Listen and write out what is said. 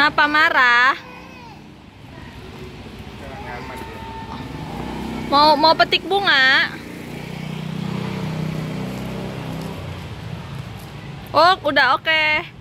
Kenapa marah? Mau mau petik bunga? Oh, udah oke.